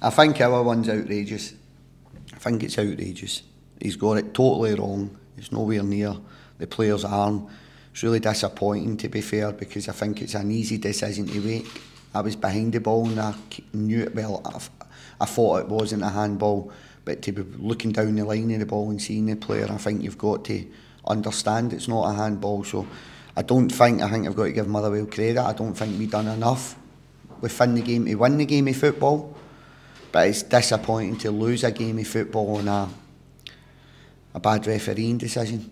I think our one's outrageous. I think it's outrageous. He's got it totally wrong. It's nowhere near the player's arm. It's really disappointing to be fair because I think it's an easy decision to make. I was behind the ball and I knew it well. I, thought it wasn't a handball, but to be looking down the line of the ball and seeing the player, I think you've got to understand it's not a handball. So I don't think I think I've got to give Motherwell credit. I don't think we've done enough within the game to win the game of football. But it's disappointing to lose a game of football on a a bad refereeing decision.